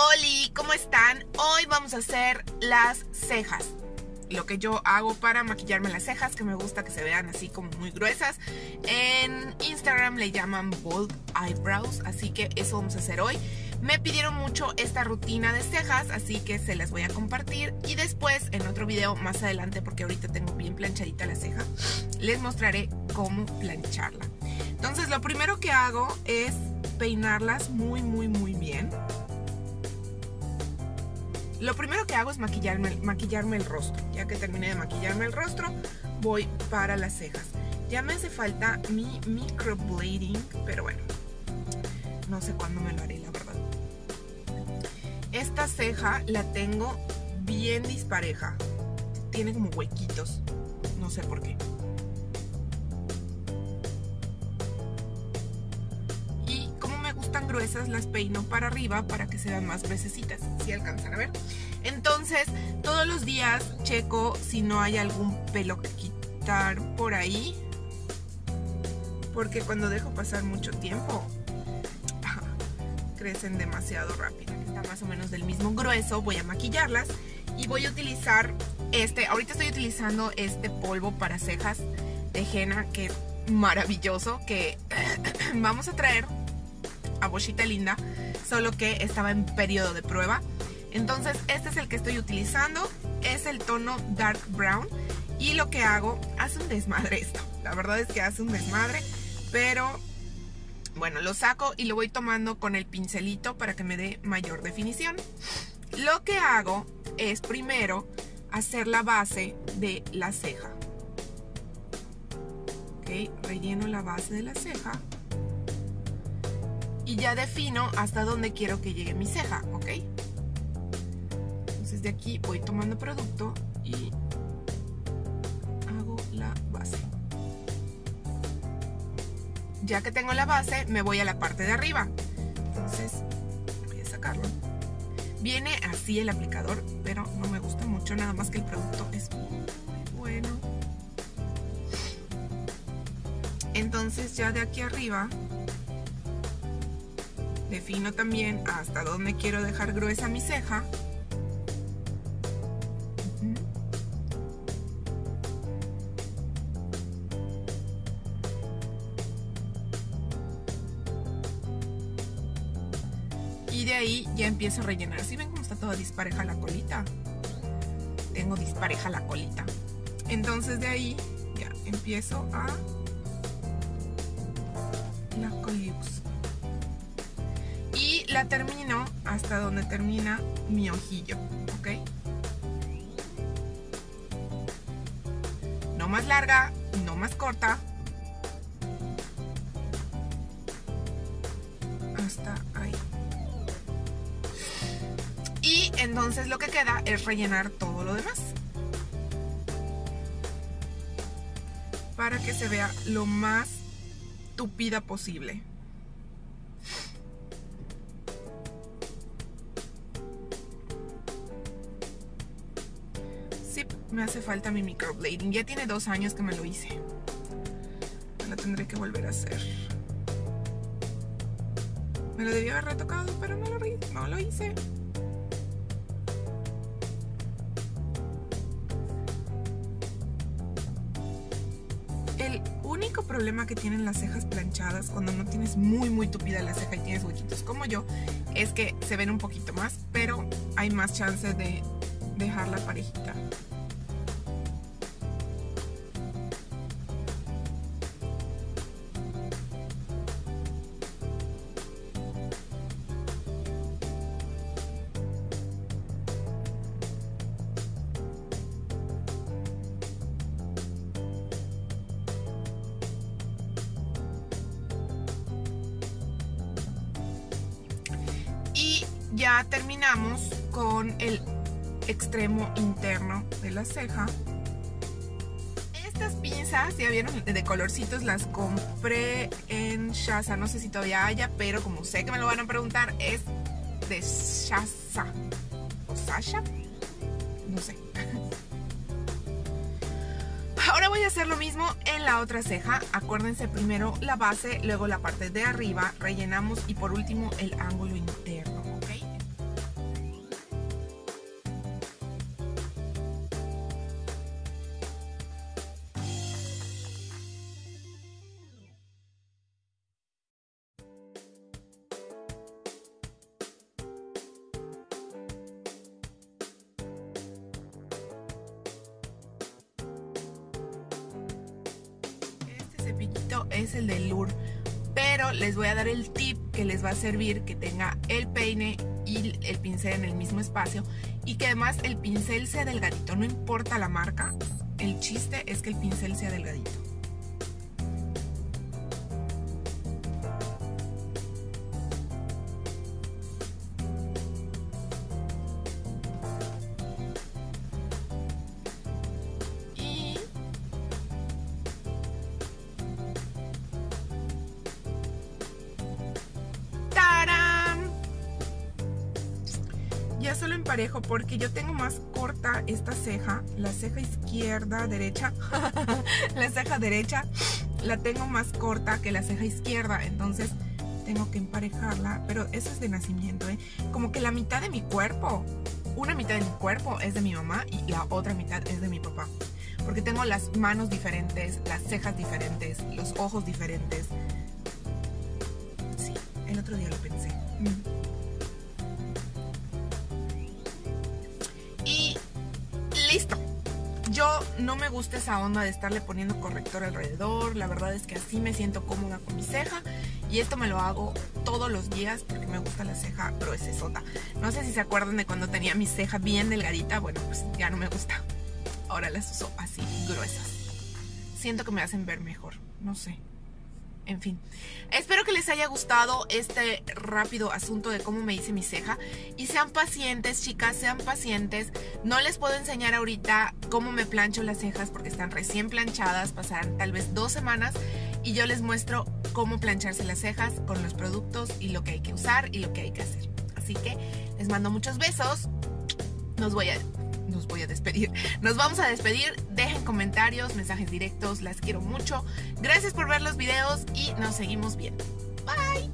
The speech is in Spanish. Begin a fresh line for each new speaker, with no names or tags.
Hola, ¿cómo están? Hoy vamos a hacer las cejas. Lo que yo hago para maquillarme las cejas, que me gusta que se vean así como muy gruesas. En Instagram le llaman bold eyebrows, así que eso vamos a hacer hoy. Me pidieron mucho esta rutina de cejas, así que se las voy a compartir. Y después, en otro video más adelante, porque ahorita tengo bien planchadita la ceja, les mostraré cómo plancharla. Entonces, lo primero que hago es peinarlas muy, muy, muy bien. Lo primero que hago es maquillarme, maquillarme el rostro. Ya que terminé de maquillarme el rostro, voy para las cejas. Ya me hace falta mi microblading, pero bueno, no sé cuándo me lo haré, la verdad. Esta ceja la tengo bien dispareja. Tiene como huequitos. No sé por qué. Gruesas las peino para arriba para que se vean más gruesecitas, si alcanzan a ver. Entonces, todos los días checo si no hay algún pelo que quitar por ahí. Porque cuando dejo pasar mucho tiempo, crecen demasiado rápido. Está más o menos del mismo grueso. Voy a maquillarlas y voy a utilizar este. Ahorita estoy utilizando este polvo para cejas de henna que maravilloso. Que vamos a traer a Bochita Linda, solo que estaba en periodo de prueba. Entonces este es el que estoy utilizando, es el tono Dark Brown y lo que hago, hace un desmadre esto, la verdad es que hace un desmadre, pero bueno, lo saco y lo voy tomando con el pincelito para que me dé mayor definición. Lo que hago es primero hacer la base de la ceja. Ok, relleno la base de la ceja y ya defino hasta dónde quiero que llegue mi ceja, ¿ok? Entonces de aquí voy tomando producto y hago la base. Ya que tengo la base, me voy a la parte de arriba. Entonces voy a sacarlo. Viene así el aplicador, pero no me gusta mucho, nada más que el producto es muy bueno. Entonces ya de aquí arriba Defino también hasta dónde quiero dejar gruesa mi ceja. Y de ahí ya empiezo a rellenar. Si ven cómo está toda dispareja la colita? Tengo dispareja la colita. Entonces de ahí ya empiezo a la coliux termino hasta donde termina mi ojillo, ¿ok? No más larga, no más corta. Hasta ahí. Y entonces lo que queda es rellenar todo lo demás. Para que se vea lo más tupida posible. Me hace falta mi microblading. Ya tiene dos años que me lo hice. Lo tendré que volver a hacer. Me lo debía haber retocado, pero no lo, no lo hice. El único problema que tienen las cejas planchadas cuando no tienes muy muy tupida la ceja y tienes huequitos como yo es que se ven un poquito más, pero hay más chance de dejarla parejita. ya terminamos con el extremo interno de la ceja. Estas pinzas, ya vieron, de colorcitos, las compré en Shasa. No sé si todavía haya, pero como sé que me lo van a preguntar, es de Shasa. ¿O Sasha? No sé. Ahora voy a hacer lo mismo en la otra ceja. Acuérdense primero la base, luego la parte de arriba, rellenamos y por último el ángulo interno. Cepillito es el de Lure. Pero les voy a dar el tip que les va a servir que tenga el peine y el pincel en el mismo espacio y que además el pincel sea delgadito, no importa la marca, el chiste es que el pincel sea delgadito. Emparejo porque yo tengo más corta esta ceja, la ceja izquierda, derecha, la ceja derecha la tengo más corta que la ceja izquierda, entonces tengo que emparejarla, pero eso es de nacimiento, ¿eh? Como que la mitad de mi cuerpo, una mitad de mi cuerpo es de mi mamá y la otra mitad es de mi papá. Porque tengo las manos diferentes, las cejas diferentes, los ojos diferentes. Sí, el otro día lo pensé. Mm. Yo no me gusta esa onda de estarle poniendo corrector alrededor. La verdad es que así me siento cómoda con mi ceja. Y esto me lo hago todos los días porque me gusta la ceja gruesesota. No sé si se acuerdan de cuando tenía mi ceja bien delgadita. Bueno, pues ya no me gusta. Ahora las uso así, gruesas. Siento que me hacen ver mejor. No sé en fin. Espero que les haya gustado este rápido asunto de cómo me hice mi ceja. Y sean pacientes, chicas, sean pacientes. No les puedo enseñar ahorita cómo me plancho las cejas porque están recién planchadas. Pasarán tal vez dos semanas. Y yo les muestro cómo plancharse las cejas con los productos y lo que hay que usar y lo que hay que hacer. Así que les mando muchos besos. Nos voy a voy a despedir. Nos vamos a despedir. Dejen comentarios, mensajes directos. Las quiero mucho. Gracias por ver los videos y nos seguimos viendo. Bye.